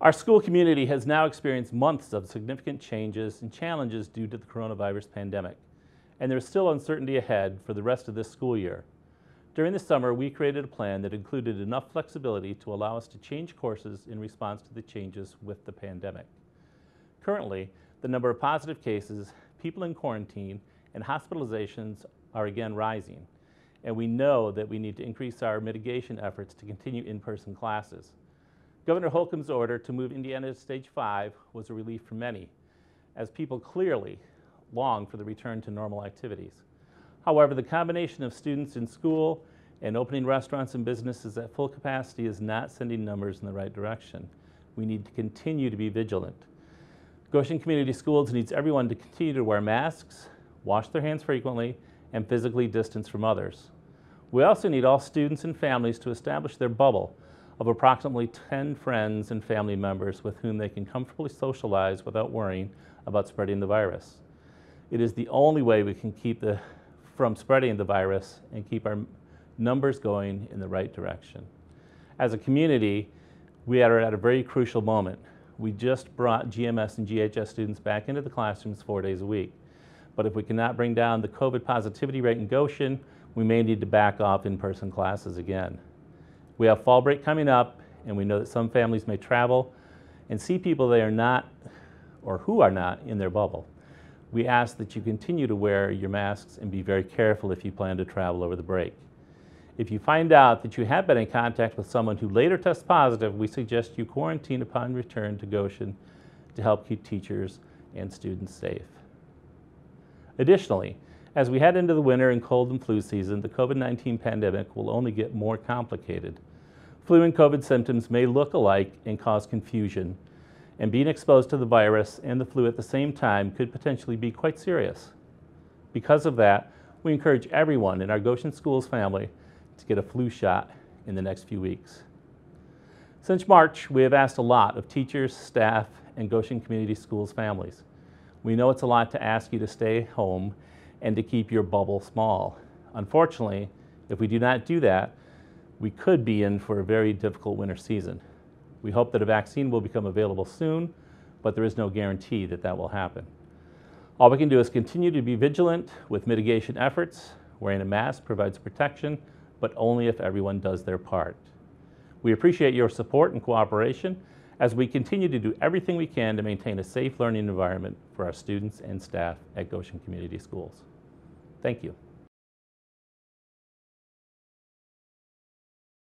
Our school community has now experienced months of significant changes and challenges due to the coronavirus pandemic, and there's still uncertainty ahead for the rest of this school year. During the summer, we created a plan that included enough flexibility to allow us to change courses in response to the changes with the pandemic. Currently, the number of positive cases, people in quarantine, and hospitalizations are again rising, and we know that we need to increase our mitigation efforts to continue in-person classes. Governor Holcomb's order to move Indiana to stage five was a relief for many, as people clearly long for the return to normal activities. However, the combination of students in school and opening restaurants and businesses at full capacity is not sending numbers in the right direction. We need to continue to be vigilant. Goshen Community Schools needs everyone to continue to wear masks, wash their hands frequently, and physically distance from others. We also need all students and families to establish their bubble of approximately 10 friends and family members with whom they can comfortably socialize without worrying about spreading the virus. It is the only way we can keep the from spreading the virus and keep our numbers going in the right direction. As a community, we are at a very crucial moment. We just brought GMS and GHS students back into the classrooms four days a week. But if we cannot bring down the COVID positivity rate in Goshen, we may need to back off in-person classes again. We have fall break coming up, and we know that some families may travel and see people they are not or who are not in their bubble we ask that you continue to wear your masks and be very careful if you plan to travel over the break. If you find out that you have been in contact with someone who later tests positive, we suggest you quarantine upon return to Goshen to help keep teachers and students safe. Additionally, as we head into the winter and cold and flu season, the COVID-19 pandemic will only get more complicated. Flu and COVID symptoms may look alike and cause confusion, and being exposed to the virus and the flu at the same time could potentially be quite serious. Because of that, we encourage everyone in our Goshen Schools family to get a flu shot in the next few weeks. Since March, we have asked a lot of teachers, staff, and Goshen Community Schools families. We know it's a lot to ask you to stay home and to keep your bubble small. Unfortunately, if we do not do that, we could be in for a very difficult winter season. We hope that a vaccine will become available soon, but there is no guarantee that that will happen. All we can do is continue to be vigilant with mitigation efforts. Wearing a mask provides protection, but only if everyone does their part. We appreciate your support and cooperation as we continue to do everything we can to maintain a safe learning environment for our students and staff at Goshen Community Schools. Thank you.